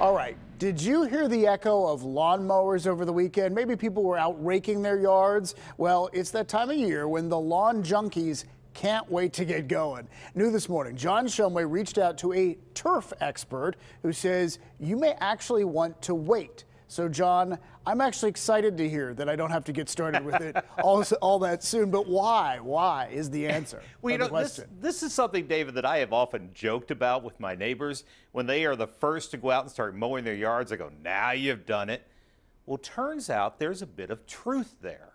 All right. Did you hear the echo of lawnmowers over the weekend? Maybe people were out raking their yards. Well, it's that time of year when the lawn junkies can't wait to get going. New this morning, John Shumway reached out to a turf expert who says you may actually want to wait so, John, I'm actually excited to hear that I don't have to get started with it all, all that soon. But why? Why is the answer? well, you know, this, this is something, David, that I have often joked about with my neighbors. When they are the first to go out and start mowing their yards, I go, now you've done it. Well, turns out there's a bit of truth there.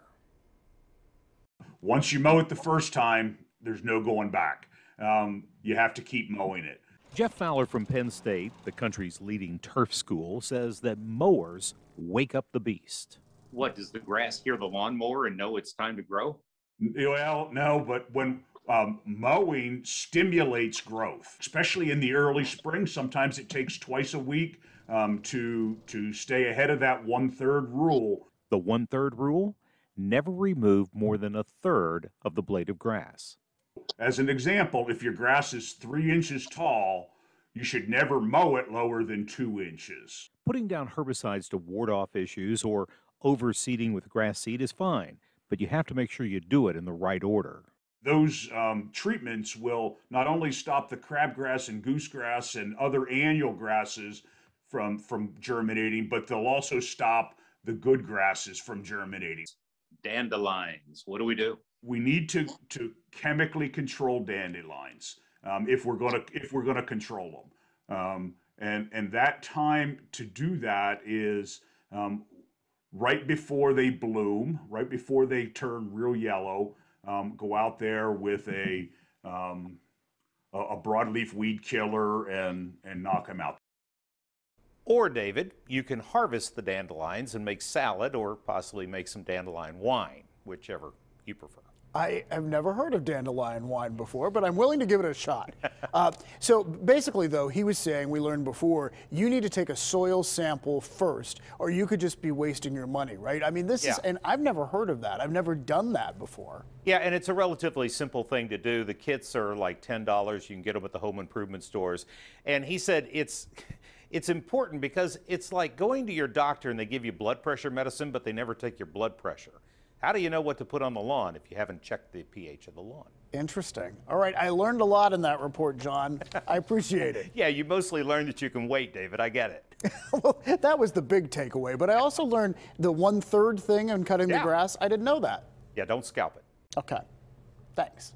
Once you mow it the first time, there's no going back. Um, you have to keep mowing it. Jeff Fowler from Penn State, the country's leading turf school, says that mowers wake up the beast. What, does the grass hear the lawnmower and know it's time to grow? Well, no, but when um, mowing stimulates growth, especially in the early spring. Sometimes it takes twice a week um, to to stay ahead of that one third rule. The one third rule: never remove more than a third of the blade of grass. As an example, if your grass is three inches tall, you should never mow it lower than two inches. Putting down herbicides to ward off issues or overseeding with grass seed is fine, but you have to make sure you do it in the right order. Those um, treatments will not only stop the crabgrass and goosegrass and other annual grasses from, from germinating, but they'll also stop the good grasses from germinating. Dandelions, what do we do? we need to to chemically controlled dandelions um, if we're going to if we're going to control them. Um, and and that time to do that is um, right before they bloom, right before they turn real yellow. Um, go out there with a um, a broadleaf weed killer and and knock them out. Or, David, you can harvest the dandelions and make salad or possibly make some dandelion wine, whichever you prefer. I have never heard of dandelion wine before, but I'm willing to give it a shot. uh, so basically, though, he was saying, we learned before, you need to take a soil sample first, or you could just be wasting your money, right? I mean, this yeah. is, and I've never heard of that. I've never done that before. Yeah, and it's a relatively simple thing to do. The kits are like $10. You can get them at the home improvement stores. And he said it's. It's important because it's like going to your doctor and they give you blood pressure medicine, but they never take your blood pressure. How do you know what to put on the lawn if you haven't checked the pH of the lawn? Interesting. All right, I learned a lot in that report, John. I appreciate it. yeah, you mostly learned that you can wait, David. I get it. well, that was the big takeaway, but I also learned the one third thing on cutting yeah. the grass. I didn't know that. Yeah, don't scalp it. Okay. Thanks.